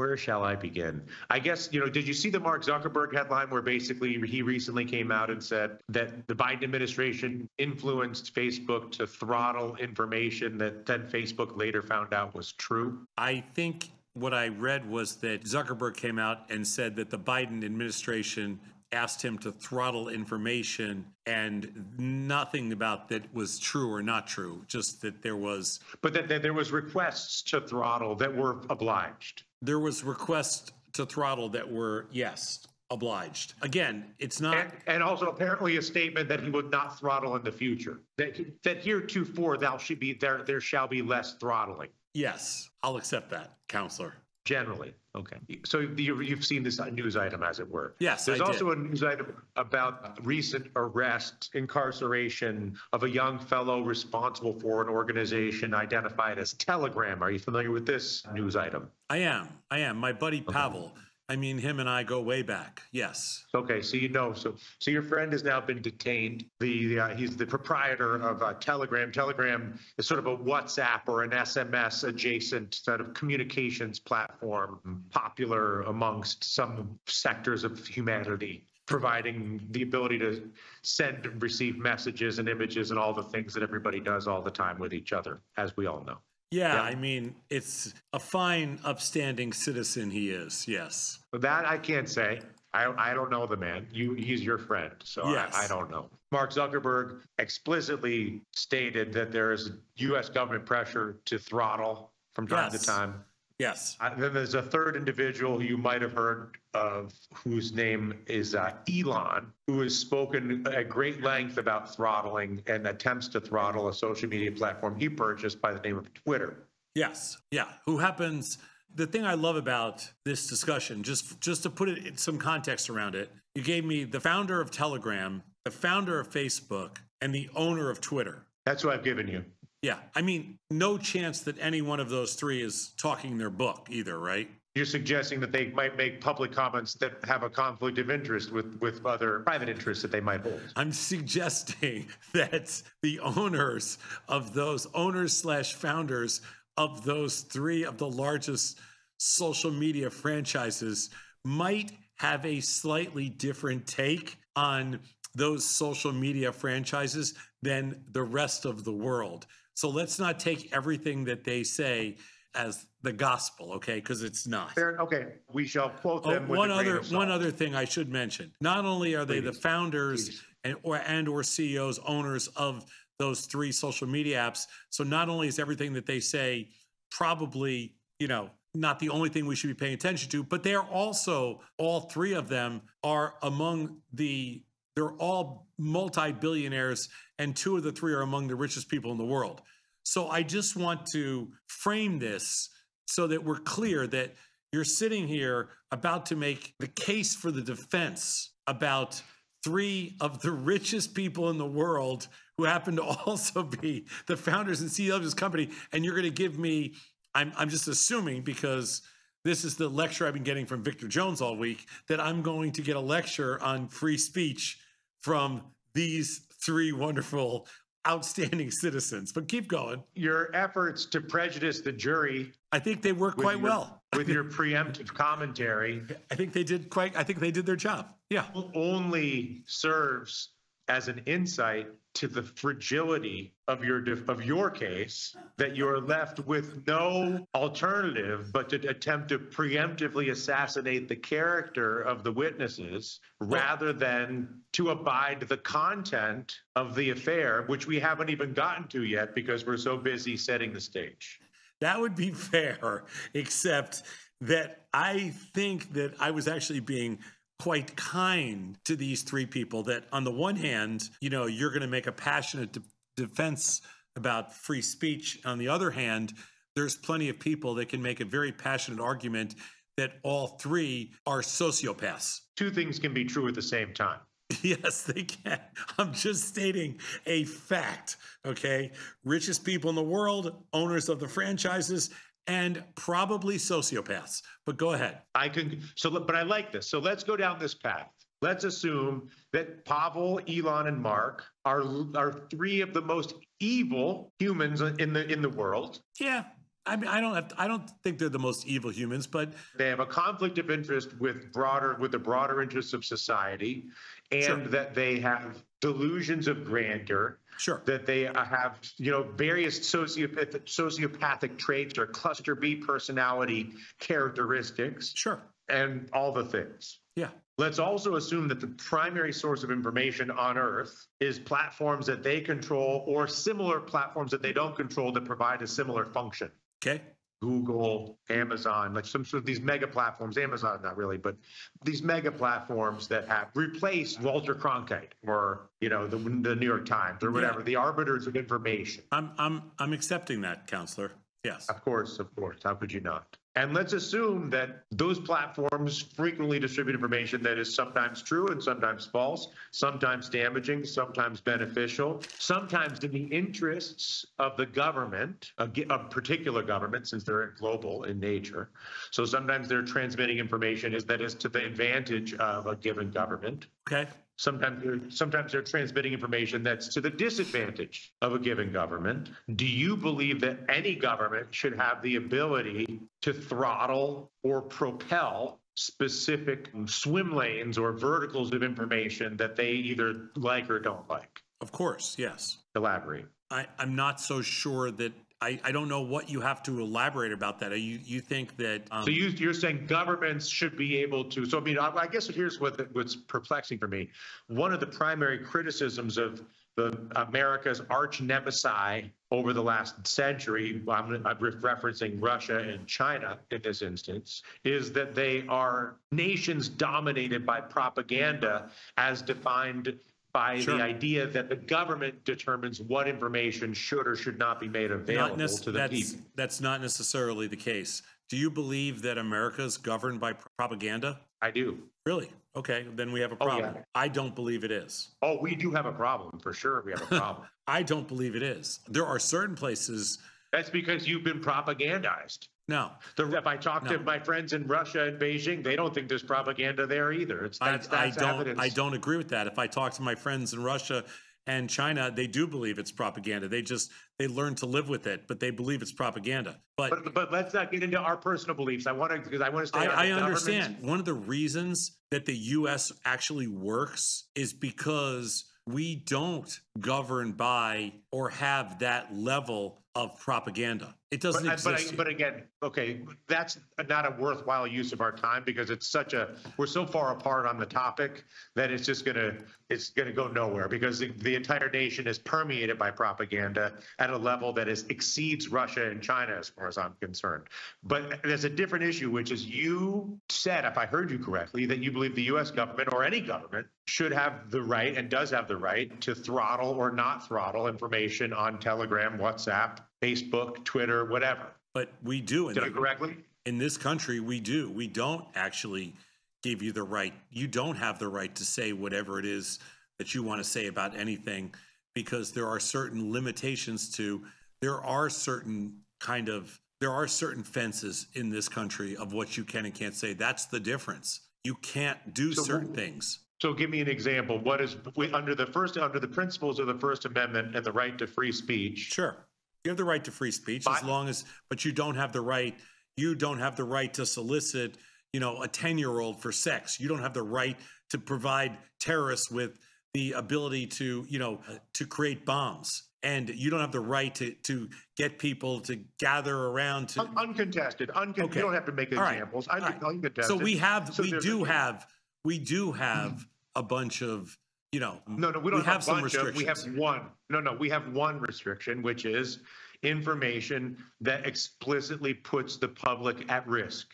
where shall I begin? I guess, you know, did you see the Mark Zuckerberg headline where basically he recently came out and said that the Biden administration influenced Facebook to throttle information that then Facebook later found out was true? I think what I read was that Zuckerberg came out and said that the Biden administration asked him to throttle information and nothing about that was true or not true just that there was but that, that there was requests to throttle that were obliged there was requests to throttle that were yes obliged. Again it's not and, and also apparently a statement that he would not throttle in the future. That that heretofore thou should be there there shall be less throttling. Yes i'll accept that counselor Generally, okay. So you, have seen this news item, as it were. Yes, There's I also did. a news item about recent arrest, incarceration of a young fellow responsible for an organization identified as Telegram. Are you familiar with this news item? I am. I am. My buddy Pavel. I mean, him and I go way back. Yes. Okay, so you know, so so your friend has now been detained. The uh, he's the proprietor of uh, Telegram. Telegram is sort of a WhatsApp or an SMS adjacent sort of communications platform, popular amongst some sectors of humanity providing the ability to send and receive messages and images and all the things that everybody does all the time with each other, as we all know. Yeah, yeah, I mean, it's a fine, upstanding citizen he is. Yes. That I can't say. I, I don't know the man. You, he's your friend, so yes. I, I don't know. Mark Zuckerberg explicitly stated that there is U.S. government pressure to throttle from time yes. to time Yes. Then there's a third individual you might have heard of, whose name is uh, Elon, who has spoken at great length about throttling and attempts to throttle a social media platform he purchased by the name of Twitter. Yes. Yeah. Who happens? The thing I love about this discussion, just just to put it in some context around it, you gave me the founder of Telegram, the founder of Facebook, and the owner of Twitter. That's what I've given you. Yeah. I mean, no chance that any one of those three is talking their book either, right? You're suggesting that they might make public comments that have a conflict of interest with, with other private interests that they might hold. I'm suggesting that the owners of those owners slash founders of those three of the largest social media franchises might have a slightly different take on those social media franchises than the rest of the world. So let's not take everything that they say as the gospel, okay? Because it's not. Fair, okay, we shall quote oh, them. Oh, one other one other thing I should mention: not only are they Please. the founders Please. and or and or CEOs, owners of those three social media apps, so not only is everything that they say probably you know not the only thing we should be paying attention to, but they are also all three of them are among the they're all multi billionaires, and two of the three are among the richest people in the world. So I just want to frame this so that we're clear that you're sitting here about to make the case for the defense about three of the richest people in the world who happen to also be the founders and CEOs of this company. And you're going to give me, I'm, I'm just assuming because this is the lecture I've been getting from Victor Jones all week, that I'm going to get a lecture on free speech from these three wonderful, outstanding citizens. But keep going. Your efforts to prejudice the jury. I think they work quite your, well. with your preemptive commentary. I think they did quite, I think they did their job. Yeah. Only serves as an insight to the fragility of your of your case that you're left with no alternative but to attempt to preemptively assassinate the character of the witnesses rather than to abide the content of the affair which we haven't even gotten to yet because we're so busy setting the stage. That would be fair except that i think that i was actually being quite kind to these three people that on the one hand you know you're going to make a passionate de- defense about free speech on the other hand there's plenty of people that can make a very passionate argument that all three are sociopaths two things can be true at the same time Yes, they can. I'm just stating a fact. Okay. Richest people in the world, owners of the franchises, and probably sociopaths. But go ahead. I can so but I like this. So let's go down this path. Let's assume that Pavel, Elon, and Mark are are three of the most evil humans in the in the world. Yeah. I mean, I don't have, I don't think they're the most evil humans, but They have a conflict of interest with broader, with the broader interests of society, Sure. and that they have delusions of grandeur. Sure. That they uh, have, you know, various sociopathic, sociopathic traits or cluster B personality characteristics, sure. and all the things. Yeah. Let's also assume that the primary source of information on Earth is platforms that they control or similar platforms that they don't control that provide a similar function. Okay. Google, Amazon, like some sort of these mega platforms, Amazon, not really, but these mega platforms that have replaced Walter Cronkite or, you know, the, the New York Times or whatever, the arbiters of information. I'm, I'm, I'm accepting that, counselor. Yes. Of course, of course. How could you not? And let's assume that those platforms frequently distribute information that is sometimes true and sometimes false, sometimes damaging, sometimes beneficial, sometimes in the interests of the government, a, a particular government, since they're global in nature. So sometimes they're transmitting information that is to the advantage of a given government. Okay. Sometimes they're, sometimes they're transmitting information that's to the disadvantage of a given government. Do you believe that any government should have the ability to throttle or propel specific swim lanes or verticals of information that they either like or don't like? Of course. Yes. Elaborate. I, I'm not so sure that I, I don't know what you have to elaborate about that. You, you think that, um, So you, you're saying governments should be able to, so I mean, I I guess here's what, what's perplexing for me. One of the primary criticisms of the America's arch nemesis over the last century, I'm, I'm referencing Russia and China in this instance, is that they are nations dominated by propaganda as defined by Sure. the idea that the government determines what information should or should not be made available nec- to the that's, people. that's not necessarily the case. Do you believe that America is governed by propaganda? I do. Really? Okay, then we have a Oh, yeah. problem. I don't believe it is. Oh, we do have a problem for sure. We have a problem. I don't believe it is. There are certain places. That's because you've been propagandized. No, The, if I talk to my friends in Russia and Beijing, they don't think there's propaganda there either. It's I, that's, I don't. evidence. I don't agree with that. If I talk to my friends in Russia and China, they do believe it's propaganda. They just they learn to live with it, but they believe it's propaganda. But But, but let's not get into our personal beliefs. I want to because I want to stay. I, I understand. One of the reasons that the U.S. actually works is because we don't govern by or have that level of propaganda. It doesn't But, I- but, exist. I, but again, okay, that's not a worthwhile use of our time because it's such a we're so far apart on the topic that it's just gonna it's gonna go nowhere because the, the entire nation is permeated by propaganda at a level that is exceeds Russia and China as far as I'm concerned. But there's a different issue, which is you said, if I heard you correctly, that you believe the U.S. government or any government should have the right and does have the right to throttle or not throttle information on Telegram, WhatsApp, Facebook, Twitter, whatever. but we do. in Did I correctly? in this country we do we don't actually give you the right you don't have the right to say whatever it is that you want to say about anything because there are certain limitations to there are certain kind of there are certain fences in this country of what you can and can't say that's the difference you can't do So certain things So give me an example. What is we- under the first under the principles of the First Amendment and the right to free speech? sure you have the right to free speech as long as but you don't have the right you don't have the right to solicit you know a 10 year old for sex you don't have the right to provide terrorists with the ability to you know to create bombs and you don't have the right to to get people to gather around to Un- uncontested. Uncon- Okay. You don't have to make right. examples. All Un- right. Uncontested. so we have So we do a- have we do have a bunch of you know No, no, we don't we have, have a some bunch of. We have one. No, no, we have one restriction, which is information that explicitly puts the public at risk.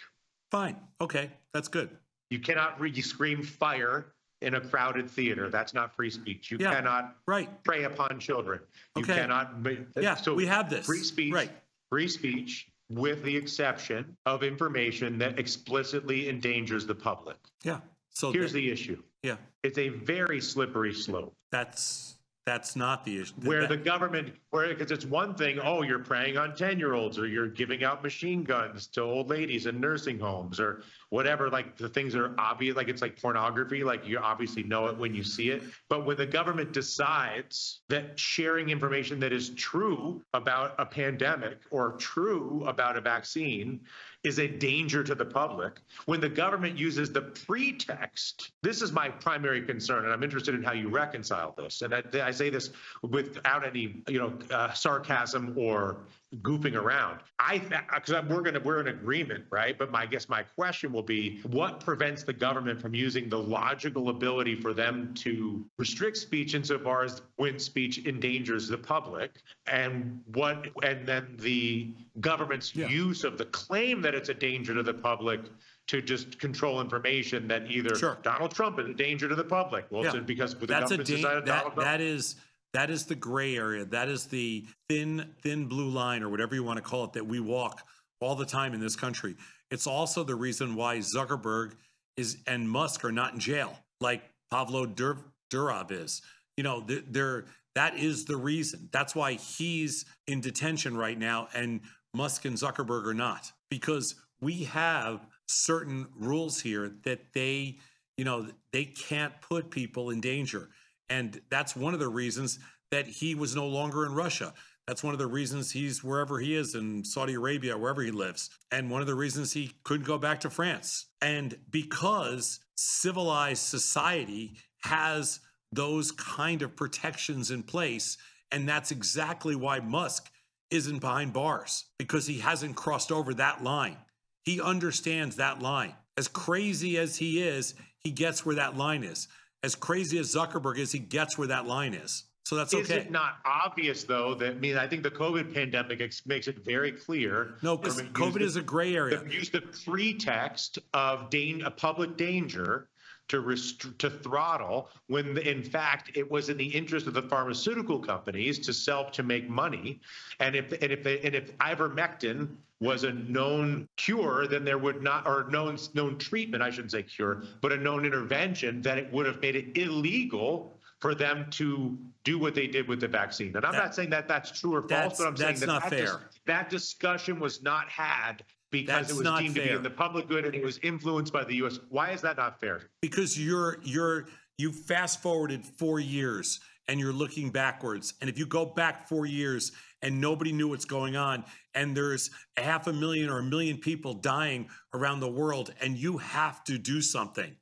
fine okay that's good You cannot re- scream fire in a crowded theater. That's not free speech. You Yeah. cannot right prey upon children. You Okay. cannot. Yeah, so we have this. Free speech. Right. Free speech, with the exception of information that explicitly endangers the public. yeah so Here's that- the issue. yeah It's a very slippery slope. that's That's not the issue. where That- the government, where because it's one thing, oh, you're preying on ten year olds, or you're giving out machine guns to old ladies in nursing homes, or whatever. Like the things that are obvious, like it's like pornography. Like you obviously know it when you see it. But when the government decides that sharing information that is true about a pandemic or true about a vaccine is a danger to the public, when the government uses the pretext, this is my primary concern, and I'm interested in how you reconcile this. And I, I say this without any, you know, uh, sarcasm or goofing around. I because we're gonna we're in agreement, right? But my I guess my question will be, what prevents the government from using the logical ability for them to restrict speech insofar as when speech endangers the public, and what and then the government's Yeah. use of the claim that it's a danger to the public to just control information that either Sure. Donald Trump is a danger to the public. Well, Yeah. it's because the that's government decided Donald that, Trump. that is that is the gray area. That is the thin thin blue line or whatever you want to call it that we walk all the time in this country. It's also the reason why Zuckerberg is and Musk are not in jail like Pavlo Dur- Durov is. You know, they're, that is the reason. That's why he's in detention right now and Musk and Zuckerberg are not because we have certain rules here that they you know they can't put people in danger and that's one of the reasons that he was no longer in Russia. That's one of the reasons he's wherever he is in Saudi Arabia, wherever he lives. And one of the reasons he couldn't go back to France. And because civilized society has those kind of protections in place, and that's exactly why Musk isn't behind bars because he hasn't crossed over that line. He understands that line. As crazy as he is, he gets where that line is. As crazy as Zuckerberg is, he gets where that line is. So that's Is okay. it not obvious, though, that I mean, I think the COVID pandemic ex- makes it very clear. No, because COVID used is a gray area. the, use the pretext of dan- a public danger to rest- to throttle when in fact it was in the interest of the pharmaceutical companies to sell to make money and if and if they, and if ivermectin was a known cure then there would not or known known treatment I shouldn't say cure but a known intervention then it would have made it illegal for them to do what they did with the vaccine and I'm That- not saying that that's true or false but I'm saying that's that not that, dis- fair. that discussion was not had because That's it was not deemed to be fair. in the public good and it was influenced by the U.S. Why is that not fair? because you're you're you fast forwarded four years and you're looking backwards and if you go back four years and nobody knew what's going on and there's a half a million or a million people dying around the world and you have to do something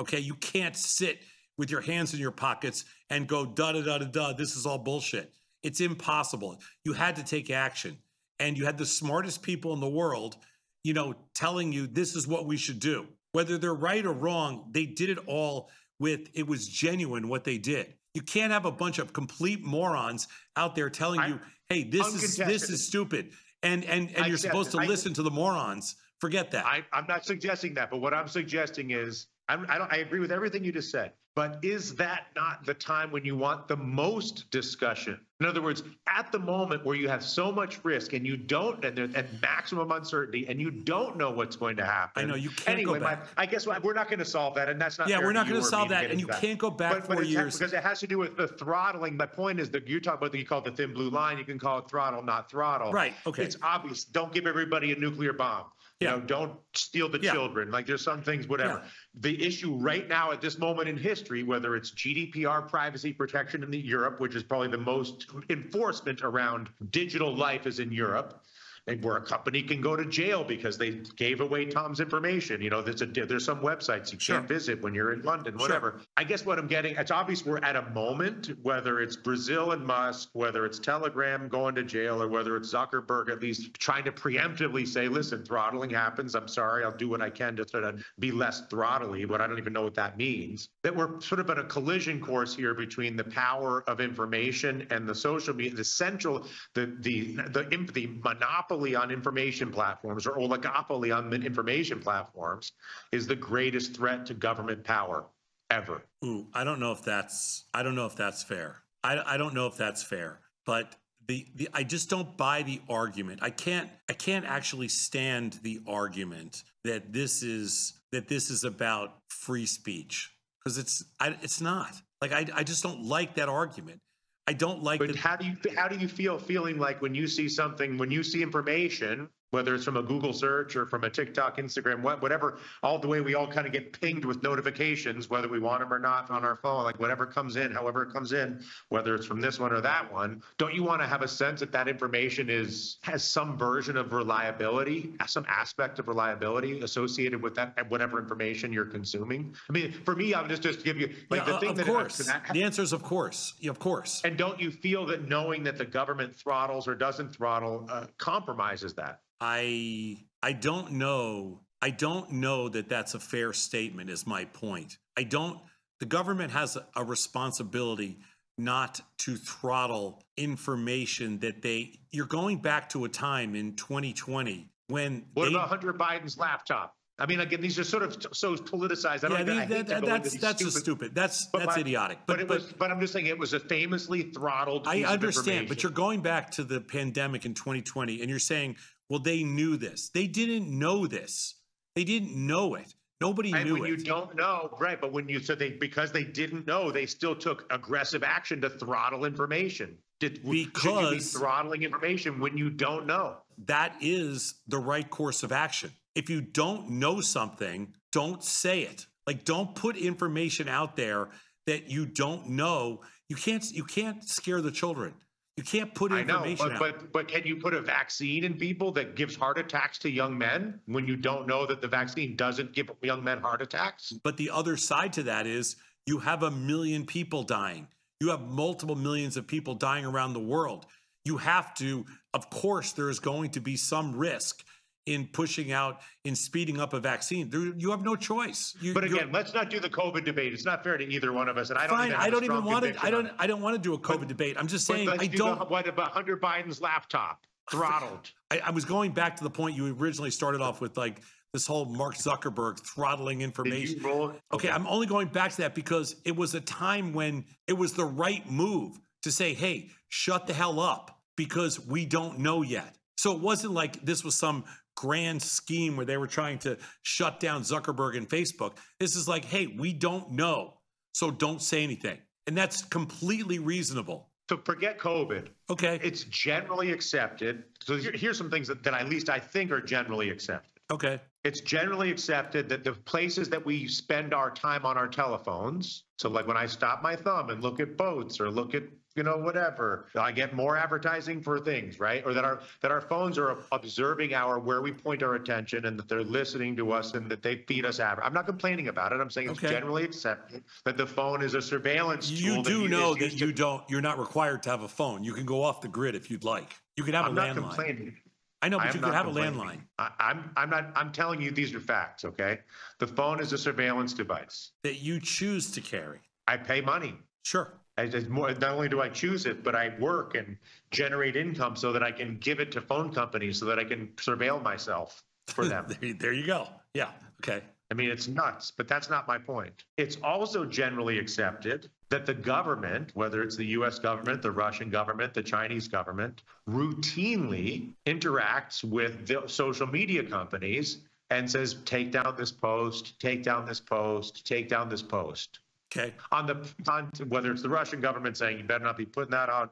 okay you can't sit with your hands in your pockets and go da da da da da this is all bullshit it's impossible you had to take action and you had the smartest people in the world you know, telling you this is what we should do. Whether they're right or wrong, they did it all with it was genuine what they did. You can't have a bunch of complete morons out there telling I- you, "Hey, this is this is stupid," and and and I you're supposed it. to I- listen to the morons. Forget that. I, I'm not suggesting that, but what I'm suggesting is I'm, I don't. I agree with everything you just said. But is that not the time when you want the most discussion? In other words, at the moment where you have so much risk and you don't, and there's and maximum uncertainty, and you don't know what's going to happen. I know, you can't go anyway, my- back. I guess we're not going to solve that, and that's not. Yeah, we're not gonna or solve that, and you can't go back but, but four ha- years. because it has to do with the throttling. My point is that you talk about you call it the thin blue line. You can call it throttle, not throttle. Right, okay. It's obvious. Don't give everybody a nuclear bomb. You know, don't steal the Yeah. children. Like there's some things, whatever. The issue right now at this moment in history, whether it's GDPR privacy protection in the Europe, which is probably the most enforcement around digital life is in Europe. And where a company can go to jail because they gave away Tom's information. You know, there's a there's some websites you Sure. can't visit when you're in London, whatever. I guess what I'm getting, it's obvious we're at a moment, whether it's Brazil and Musk, whether it's Telegram going to jail, or whether it's Zuckerberg at least trying to preemptively say, listen, throttling happens. I'm sorry, I'll do what I can to sort of be less throttly, but I don't even know what that means. That we're sort of at a collision course here between the power of information and the social media, the central, the the the, the, the monopoly on information platforms or oligopoly on information platforms is the greatest threat to government power ever. Ooh, I don't know if that's I don't know if that's fair. I I don't know if that's fair. But the, the I just don't buy the argument. I can't I can't actually stand the argument that this is that this is about free speech because it's I, it's not. Like I I just don't like that argument. I don't like But how do you how do you feel feeling like when you see something when you see information whether it's from a Google search or from a TikTok, Instagram, whatever, all the way we all kind of get pinged with notifications, whether we want them or not on our phone, like whatever comes in, however it comes in, whether it's from this one or that one. Don't you want to have a sense that that information is has some version of reliability, some aspect of reliability associated with that whatever information you're consuming? I mean, for me, I'll just just give you like Yeah, the thing of that course. that- the answer is of course. Of course. and don't you feel that knowing that the government throttles or doesn't throttle uh, compromises that? I I don't know. I don't know that that's a fair statement. Is my point. I don't. The government has a, responsibility not to throttle information that they. You're going back to a time in 2020 when What they, about Hunter Biden's laptop? I mean, again, these are sort of t- so politicized. I don't yeah, I the- that- into that's that's a stupid, stupid. That's but that's my- idiotic. But, But it was, but I'm just saying it was a famously throttled. I understand, but you're going back to the pandemic in 2020 and you're saying, well, they knew this. They didn't know this. They didn't know it. Nobody And knew when you don't know, right? But when you so they because they didn't know, they still took aggressive action to throttle information. Did you be Because- throttling information when you don't know? That is the right course of action. If you don't know something, don't say it. Like don't put information out there that you don't know. You can't you can't scare the children. You can't put information. I know, but, but but can you put a vaccine in people that gives heart attacks to young men when you don't know that the vaccine doesn't give young men heart attacks? But the other side to that is you have a million people dying. You have multiple millions of people dying around the world. You have to, of course, there is going to be some risk in pushing out, in speeding up a vaccine. There, you have no choice. You, But again, let's not do the COVID debate. It's not fair to either one of us, and I don't fine. even. I don't even want to. I don't. I don't want to do a COVID debate. I'm just But saying. I do don't. The, what about Hunter Biden's laptop throttled? I, I was going back to the point you originally started off with, like this whole Mark Zuckerberg throttling information. roll? Okay, I'm only going back to that because it was a time when it was the right move to say, hey, shut the hell up because we don't know yet. So it wasn't like this was some grand scheme where they were trying to shut down Zuckerberg and Facebook. This is like, hey, we don't know. So don't say anything. And that's completely reasonable. So forget COVID. Okay. It's generally accepted. So here's some things that, that at least I think are generally accepted. Okay. It's generally accepted that the places that we spend our time on our telephones, so like when I stop my thumb and look at boats or look at you know whatever, I get more advertising for things, right? Or that our that our phones are observing our where we point our attention and that they're listening to us and that they feed us adver- I'm not complaining about it. I'm saying it's generally accepted that the phone is a surveillance tool. You that do is know that used to- you don't, you're not required to have a phone. You can go off the grid if you'd like. You can have I'm a not landline. complaining. I know, I but am you could have a landline. I, I'm I'm not I'm telling you these are facts, okay? The phone is a surveillance device. that you choose to carry. I pay money. Sure. I just more not only do I choose it, but I work and generate income so that I can give it to phone companies so that I can surveil myself for them. there, you go. Yeah. Okay. I mean, it's nuts, but that's not my point. It's also generally accepted that the government, whether it's the US government, the Russian government, the Chinese government, routinely interacts with the social media companies and says, take down this post, take down this post, take down this post. Okay. On the on whether it's the Russian government saying you better not be putting that on,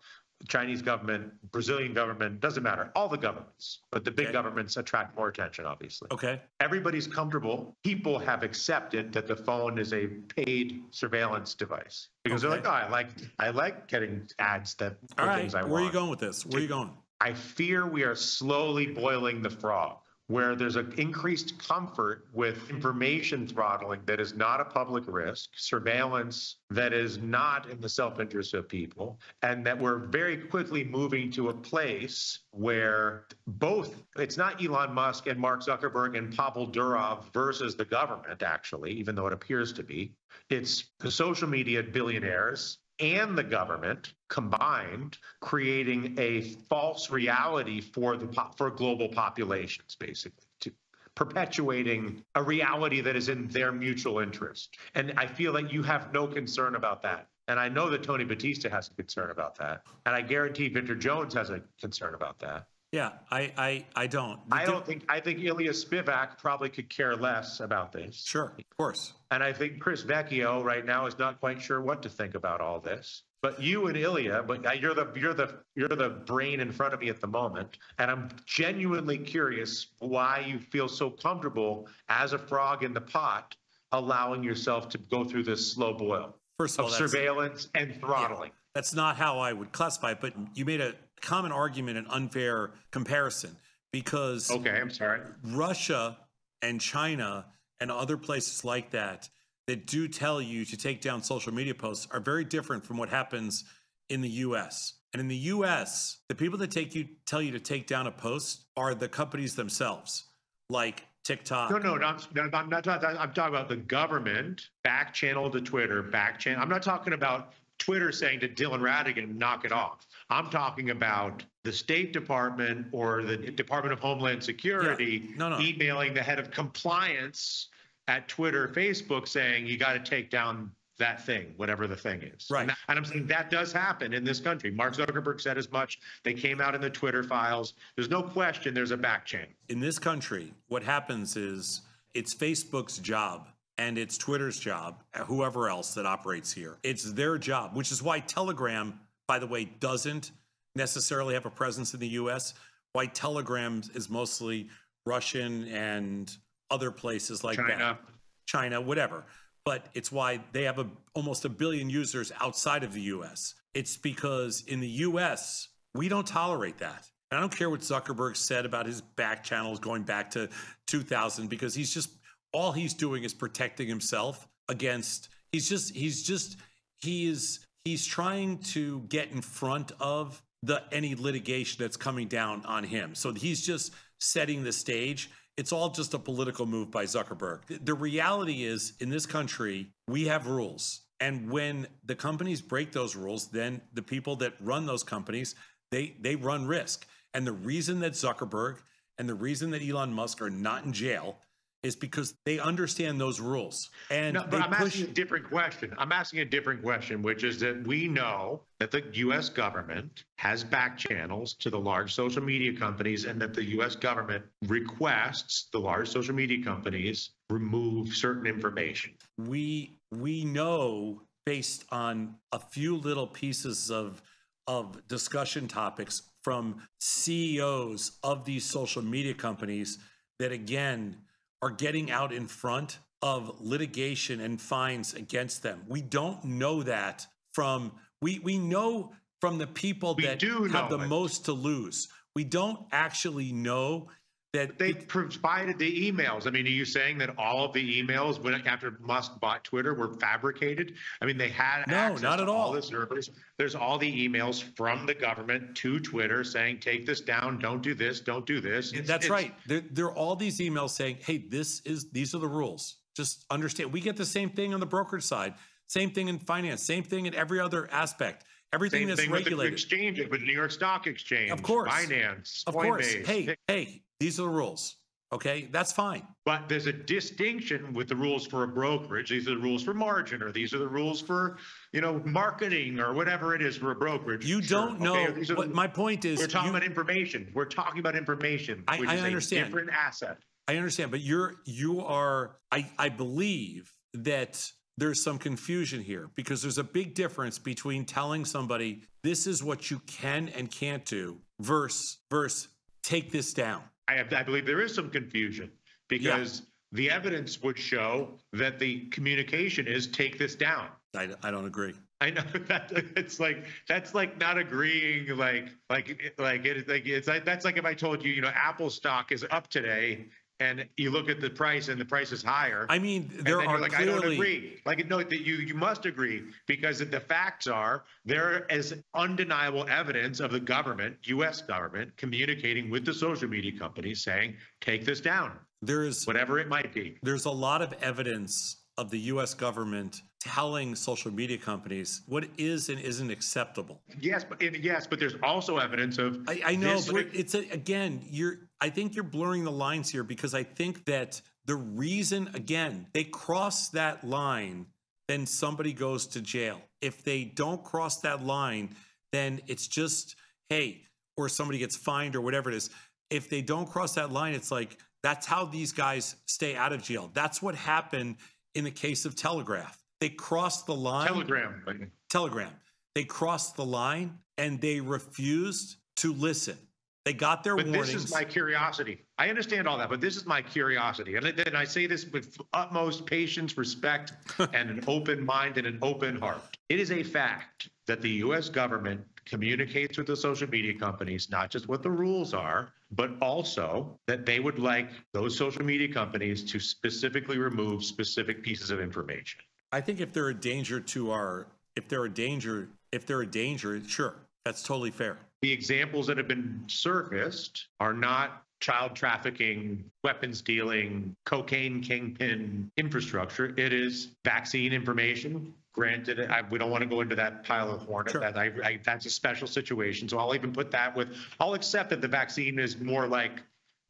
Chinese government, Brazilian government, doesn't matter. All the governments, but the big Okay. governments attract more attention, obviously Okay. everybody's comfortable. People have accepted that the phone is a paid surveillance device because Okay. they're like, oh, I like, I like getting ads that All right. things I want. Where are you going with this? Where are you going? I fear we are slowly boiling the frog, where there's an increased comfort with information throttling that is not a public risk, surveillance that is not in the self-interest of people, and that we're very quickly moving to a place where both it's not Elon Musk and Mark Zuckerberg and Pavel Durov versus the government, actually, even though it appears to be. It's the social media billionaires and the government combined creating a false reality for the for global populations basically to perpetuating a reality that is in their mutual interest. And i feel that you have no concern about that. And i know that tony battista has a concern about that. And i guarantee victor jones has a concern about that Yeah, I, I, I don't. The I don't think, I think Ilya Spivak probably could care less about this. Sure, of course. And I think Chris Vecchio right now is not quite sure what to think about all this. But you and Ilya, but you're the you're the you're the brain in front of me at the moment, and I'm genuinely curious why you feel so comfortable as a frog in the pot, allowing yourself to go through this slow boil First of all, of that's, surveillance and throttling. that's not how I would classify it, but you made a common argument, and unfair comparison, because Okay, I'm sorry. Russia and China and other places like that that do tell you to take down social media posts are very different from what happens in the US. And in the US, the people that take you tell you to take down a post are the companies themselves, like TikTok. No, no, no, I'm not. I'm talking about the government back channel to Twitter, back channel. I'm not talking about Twitter saying to Dylan Ratigan, knock it off. I'm talking about the State Department or the Department of Homeland Security No, no. emailing the head of compliance at Twitter, Facebook, saying you got to take down that thing, whatever the thing is. Right. And, that- and I'm saying that does happen in this country. Mark Zuckerberg said as much. They came out in the Twitter files. There's no question there's a back channel. in this country, what happens is it's Facebook's job and it's Twitter's job, uh, whoever else that operates here. It's their job, which is why Telegram, by the way, doesn't necessarily have a presence in the US. Why Telegram is mostly Russian and other places like that. China. China, whatever. But it's why they have a, almost a billion users outside of the US. It's because in the US, we don't tolerate that. And I don't care what Zuckerberg said about his back channels going back to 2000 because he's just all he's doing is protecting himself against he's just he's just he is he's trying to get in front of the any litigation that's coming down on him. So he's just setting the stage. It's all just a political move by Zuckerberg. The- reality is in this country, we have rules. And when the companies break those rules, then the people that run those companies, they they run risk. And the reason that Zuckerberg and the reason that Elon Musk are not in jail is because they understand those rules. And No, but I'm push asking a different question. I'm asking a different question, which is that we know that the U.S. government has back channels to the large social media companies, and that the U.S. government requests the large social media companies remove certain information. we we know based on a few little pieces of of discussion topics from CEOs of these social media companies that again are getting out in front of litigation and fines against them. We don't know that from we we know from the people We that have the it. most to lose. We don't actually know that They provided the emails. I mean, are you saying that all of the emails when after Musk bought Twitter were fabricated? I mean, they had No, not at all all. the servers. There's all the emails from the government to Twitter saying, "Take this down. Don't do this. Don't do this." It's- That's it's- right. There, there are all these emails saying, "Hey, this is these are the rules. Just understand." We get the same thing on the brokerage side, same thing in finance, same thing in every other aspect. Everything Same that's thing with the regulated. exchanges, with New York Stock Exchange, Of course. Binance, Of course. Hey, hey, these are the rules. Okay, that's fine. But there's a distinction with the rules for a brokerage. These are the rules for margin, or these are the rules for, you know, marketing, or whatever it is for a brokerage. You Sure, don't know. okay, these are what the- my point is, We're talking you- about information. We're talking about information, I- which I is understand. a different asset. I understand, but you're you are I I believe that there's some confusion here because there's a big difference between telling somebody this is what you can and can't do versus versus take this down. I, have, I believe there is some confusion because the evidence would show that the communication is take this down. I, I don't agree. I know that it's like that's like not agreeing like like like it like it's like that's like if I told you you know Apple stock is up today and you look at the price and the price is higher. I mean, there are like, I don't clearly agree. Like, no, that you you must agree because the facts are there is undeniable evidence of the government, U.S. government, communicating with the social media companies, saying, "Take this down," there's whatever it might be. there's a lot of evidence of the U.S. government telling social media companies what is and isn't acceptable. Yes, but yes, but there's also evidence of. I, I know, but it's a, again, you're. I think you're blurring the lines here because I think that the reason, again, they cross that line, then somebody goes to jail. If they don't cross that line, then it's just, hey, or somebody gets fined or whatever it is, if they don't cross that line, it's like that's how these guys stay out of jail. That's what happened in the case of Telegraph. They crossed the line. Telegram. Telegram. They crossed the line and they refused to listen. They got their But warnings. this is my curiosity. I understand all that, but this is my curiosity. And then I say this with utmost patience, respect, and an open mind and an open heart. It is a fact that the US government communicates with the social media companies, not just what the rules are, but also that they would like those social media companies to specifically remove specific pieces of information. I think if they're a danger to our, if they're a danger, if they're a danger, sure, that's totally fair. The examples that have been surfaced are not child trafficking, weapons dealing, cocaine kingpin infrastructure. It is vaccine information. Granted, I, we don't want to go into that pile of hornet. Sure. That I, I, that's a special situation. So I'll even put that with. I'll accept that the vaccine is more like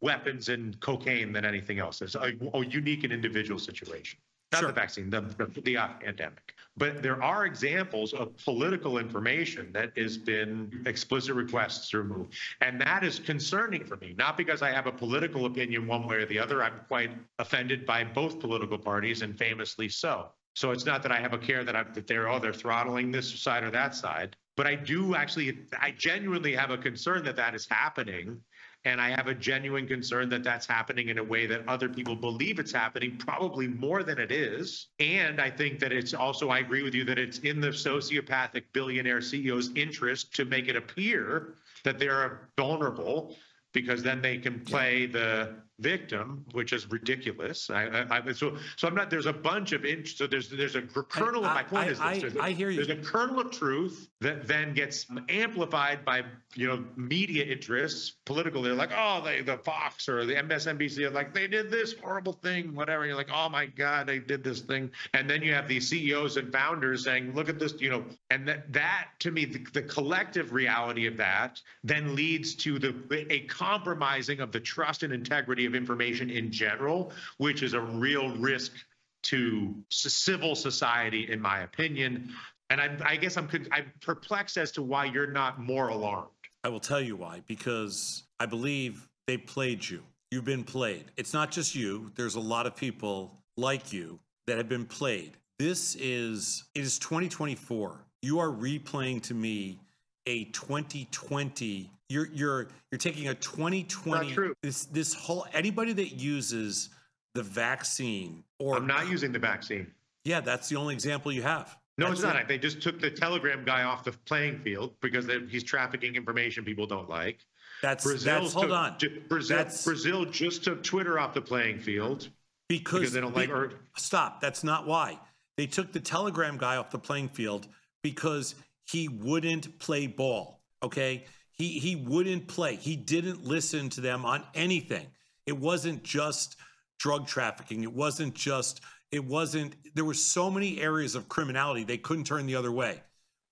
weapons and cocaine than anything else. It's a, a unique and individual situation. Not Sure. the vaccine, the, the, the uh, pandemic. But there are examples of political information that has been explicit requests removed. And that is concerning for me, not because I have a political opinion one way or the other. I'm quite offended by both political parties and famously so. So it's not that I have a care that, I, that they're, oh, they're throttling this side or that side. But I do actually, I genuinely have a concern that that is happening. And I have a genuine concern that that's happening in a way that other people believe it's happening, probably more than it is. And I think that it's also, I agree with you that it's in the sociopathic billionaire CEO's interest to make it appear that they're vulnerable because then they can play the victim, which is ridiculous. I, I, I so so I'm not. There's a bunch of int- so there's there's a kernel of my point I- is I- this. There's hear you. There's a kernel of truth that then gets amplified by you know media interests, political. They're like, oh, they the Fox or the MSNBC are like they did this horrible thing, whatever. You're like, oh my God, they did this thing, and then you have these CEOs and founders saying, look at this, you know, and that that to me, the, the collective reality of that then leads to the a compromising of the trust and integrity of information in general, which is a real risk to civil society, in my opinion. And I, I guess I'm I'm perplexed as to why you're not more alarmed. I will tell you why, because I believe they played you. You've been played. It's not just you. There's a lot of people like you that have been played. This is it is 2024. You are replaying to me a 2020. You're you're you're taking a 2020 Not true. this this whole anybody that uses the vaccine or I'm not using the vaccine. yeah, that's the only example you have. No, That's it's not. it. They just took the Telegram guy off the playing field because they, he's trafficking information people don't like. That's Brazil hold took- on. ju- Brazil, That's- Brazil just took Twitter off the playing field because, because they don't like. Or, Stop. That's not why. They took the Telegram guy off the playing field because he wouldn't play ball. Okay. He he wouldn't play. He didn't listen to them on anything. It wasn't just drug trafficking. It wasn't just it wasn't there were so many areas of criminality they couldn't turn the other way.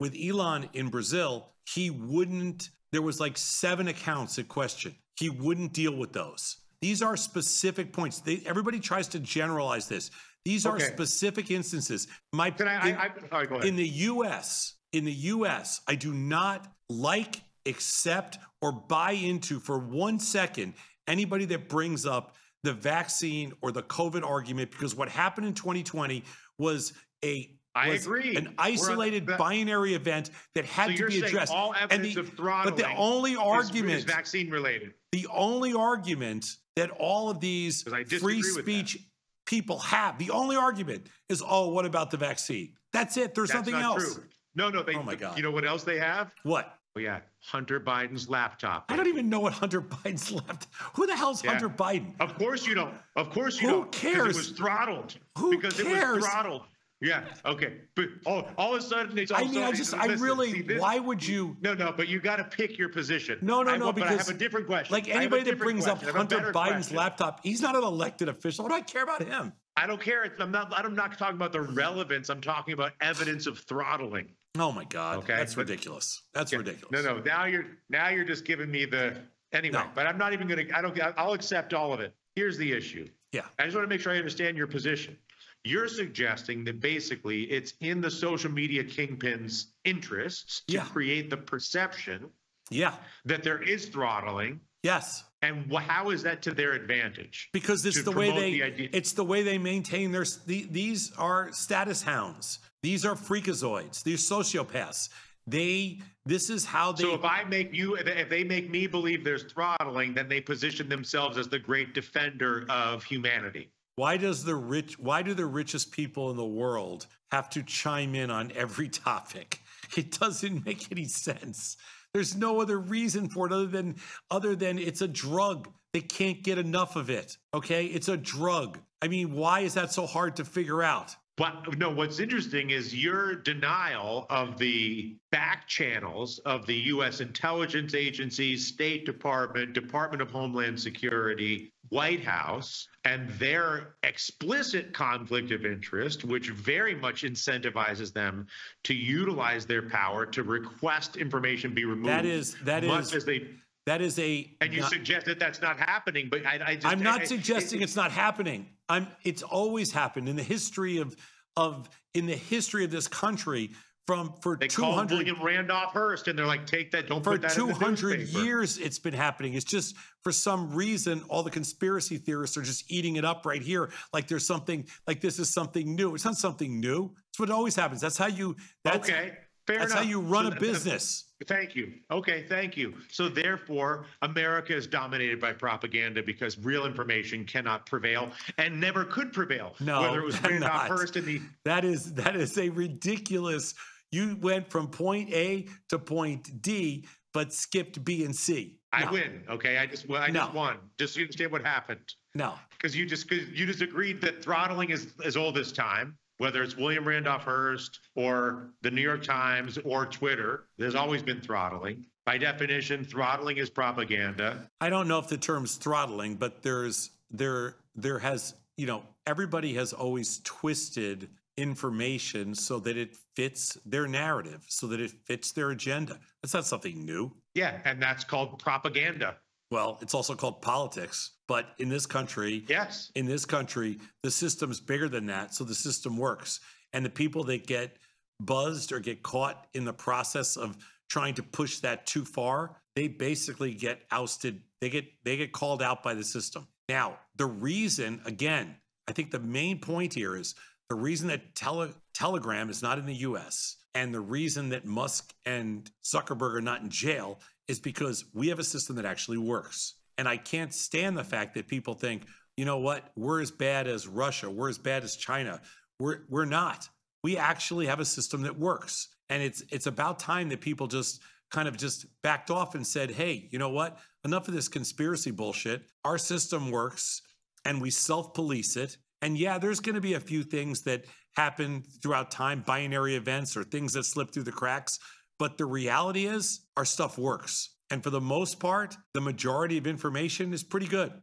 With Elon in Brazil, he wouldn't there was like seven accounts at question. He wouldn't deal with those. These are specific points. They, everybody tries to generalize this. These are Okay. specific instances. My can I? in- I, I all right, go ahead. in the US, in the US, I do not like, accept, or buy into for one second anybody that brings up the vaccine or the COVID argument because what happened in 2020 was a I was agree. an isolated the- binary event that had so to be addressed. all And evidence the- of throttling but the only is- argument is vaccine related. the only argument that all of these free speech people have, the only argument is, oh, what about the vaccine? That's it. There's That's nothing not else. true. No, no. They, Oh my God. You know what else they have? What? Oh yeah, Hunter Biden's laptop. I don't even know what Hunter Biden's left. Who the hell's Yeah. Hunter Biden? Of course you don't. Of course you Who don't. 'cause cares? Because it was throttled. Who because it cares? was throttled. Yeah. Okay. But all, all of a sudden it's all I mean, I just, I really, see, this- why would you? No, no, but you got to pick your position. No, no, I, no, But I have a different question. Like I have a anybody that brings up question. A Hunter Biden's question. laptop, he's not an elected official. What do I care about him? I don't care. I'm not. I'm not talking about the relevance. I'm talking about evidence of throttling. Oh my God, Okay, that's but- ridiculous. That's Yeah. ridiculous. No, no. Now you're now you're just giving me the anyway. No. But I'm not even gonna. I don't. I'll accept all of it. Here's the issue. Yeah. I just want to make sure I understand your position. You're suggesting that basically it's in the social media kingpins' interests to Yeah. create the perception Yeah. that there is throttling, Yes. And how is that to their advantage? because it's the way they the it's the way they maintain their the, these are status hounds these are freakazoids these sociopaths they this is how they So if I make you, if they make me believe there's throttling, then they position themselves as the great defender of humanity. why does the rich why do the richest people in the world have to chime in on every topic it doesn't make any sense there's no other reason for it other than other than it's a drug. They can't get enough of it okay? It's a drug. I mean why is that so hard to figure out But no, what's interesting is your denial of the back channels of the U.S. intelligence agencies, State Department, Department of Homeland Security, White House, and their explicit conflict of interest, which very much incentivizes them to utilize their power to request information be removed. That is- that much is- as they. That is a And you not- suggest that that's not happening, but I, I just. I'm not I- suggesting it- it's not happening. I'm it's always happened in the history of of in the history of this country from for They called 200 William Randolph Hearst, and they're like, "Take that! Don't for put that in 200 years it's been happening. It's just for some reason all the conspiracy theorists are just eating it up right here like there's something like this is something new. It's not something new. It's what always happens. That's how you that's okay, fair that's enough. how you run So a business. Thank you. Okay, thank you. So therefore, America is dominated by propaganda because real information cannot prevail and never could prevail. No, whether it was. Randolph Hearst in the That is that is a ridiculous. You went from point A to point D, but skipped B and C. I No, win. Okay, I just well, I just won. Just so you understand what happened. No, because you just cause you just agreed that throttling is as old as time whether it's william randolph hearst or the new york times or twitter there's always been throttling by definition throttling is propaganda I don't know if the term's throttling, but there's there there has you know everybody has always twisted information so that it fits their narrative, so that it fits their agenda. That's not something new. yeah and that's called propaganda Well, it's also called politics, but in this country, yes in this country, the system's bigger than that, so the system works. And the people that get buzzed or get caught in the process of trying to push that too far, they basically get ousted. They get they get called out by the system. Now, the reason, again, I think the main point here is the reason that tele, Telegram is not in the US and the reason that Musk and Zuckerberg are not in jail is because we have a system that actually works. And I can't stand the fact that people think, you know what, we're as bad as Russia, we're as bad as China. We're we're not. We actually have a system that works. And it's it's about time that people just kind of just backed off and said, "Hey, you know what? Enough of this conspiracy bullshit. Our system works and we self-police it. And yeah, there's going to be a few things that happen throughout time, binary events or things that slip through the cracks, but the reality is our stuff works. And for the most part, the majority of information is pretty good.